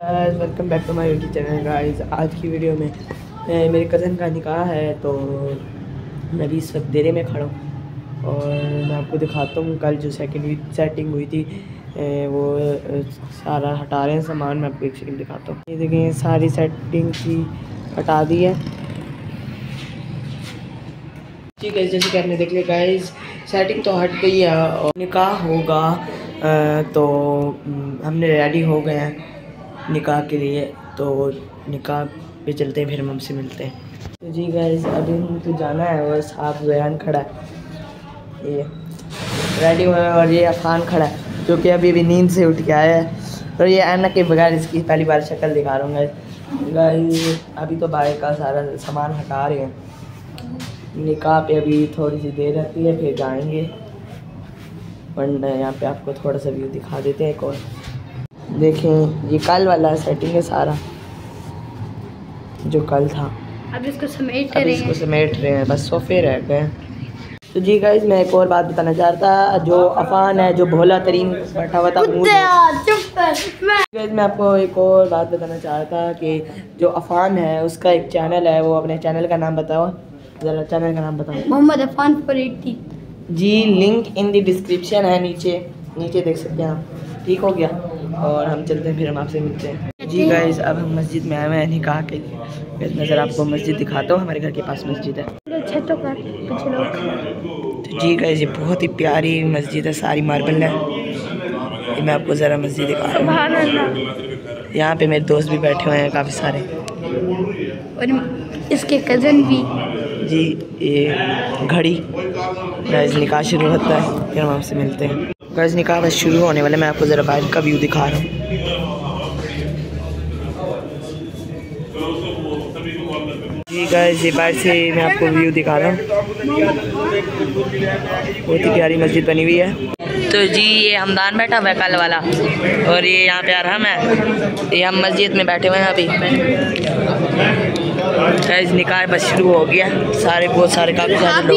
Welcome back to my YouTube channel guys आज की video में मेरे कज़न का निकाह है तो मैं भी इस वक्त देरे में खड़ा हूँ। और मैं आपको दिखाता हूँ कल जो सेकंड वीक सेटिंग हुई थी वो सारा हटा रहे हैं सामान मैं आपको एक सेकंड दिखाता हूँ। ये देखें सारी सेटिंग की हटा दी है। ठीक है जैसे कि आपने देख लिया गाइज़ सेटिंग तो हट गई है और निकाह होगा तो हम्म, हमने रेडी हो गए हैं। निकाह के लिए तो निकाह पे चलते हैं, फिर हम हमसे मिलते हैं। तो जी गाइस अभी हम तो जाना है, और साहब जयान खड़ा है। ये रेडी हुआ है, और ये अफान खड़ा है, जो कि अभी अभी नींद से उठ के आया है। और ये ऐनक के बगैर इसकी पहली बार शक्ल दिखा रहा हूँ गाइस अभी तो बाइक का सारा सामान हटा रहे हैं। निकाह पे अभी थोड़ी सी देर रहती है, फिर जाएँगे। वरना यहाँ पे आपको थोड़ा सा व्यू दिखा देते हैं एक और। देखें ये कल वाला सेटिंग है सारा जो कल था। अब इसको समेट अब रहे इसको समेट रहे हैं बस सोफे रह गए। तो जी गाइज़ मैं एक और बात बताना चाहता जो अफान है जो भोला तरीन बैठा हुआ था में- गाइज़ आपको एक और बात बताना चाहता कि जो अफान है उसका एक चैनल है वो अपने चैनल का नाम बताओ। ज़रा चैनल का नाम बताओ। Mohammad Afan four eighty G link in the description है नीचे। नीचे देख सकते हैं आप। ठीक हो गया। और हम चलते हैं फिर हम आपसे मिलते हैं। जी गाइस अब हम मस्जिद में आए हुए हैं निकाह के लिए नज़र आपको मस्जिद दिखाता हूँ हमारे घर के पास मस्जिद है। तो जी गाइस ये बहुत ही प्यारी मस्जिद है सारी मार्बल है। ये मैं आपको ज़रा मस्जिद दिखा रहा हूँ। यहाँ पे मेरे दोस्त भी बैठे हुए हैं काफ़ी सारे। और इसके कज़न भी। जी ये घड़ी। गाइस निकाह शुरू होता है फिर हम आपसे मिलते हैं। गाइस निकाह शुरू होने वाले, मैं आपको ज़रा बाहर का व्यू दिखा रहा हूँ। जी गाइस ये बाहर से मैं आपको व्यू दिखा रहा हूँ। बहुत ही प्यारी मस्जिद बनी हुई है। तो जी, ये हमदान बैठा हुआ है कल वाला। और ये यहाँ पे अरहम है। ये हम मस्जिद में बैठे हुए हैं अभी। गाइस निकाह बस शुरू हो गया। सारे, बहुत सारे, काफ़ी सारे लोग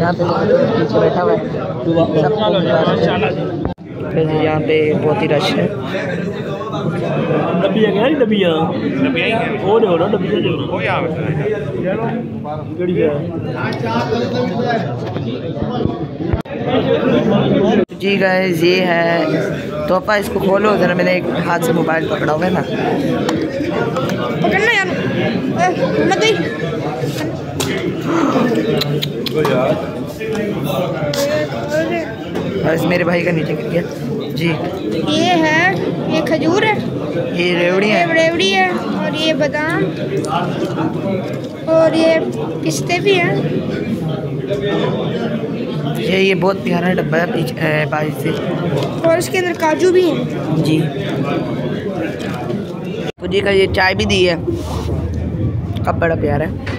यहाँ पे पीछे बैठा हुआ है सब फिर यहाँ पे बहुत ही रश है। जी। गाइस ये है। तो अपा इसको खोलो जरा मैंने एक हाथ से मोबाइल पकड़ा हुआ है ना। पकड़ना यार। मैं गई बस मेरे भाई का नीचे गिर गया। जी। ये है ये खजूर है। ये रेवड़ी है। रेवड़ी है और ये बादाम। और ये पिस्ते भी हैं। ये ये बहुत प्यारा डब्बा है पीछे बाइक से। और इसके अंदर काजू भी हैं। जी। जी का ये चाय भी दी है। कब बड़ा प्यारा है।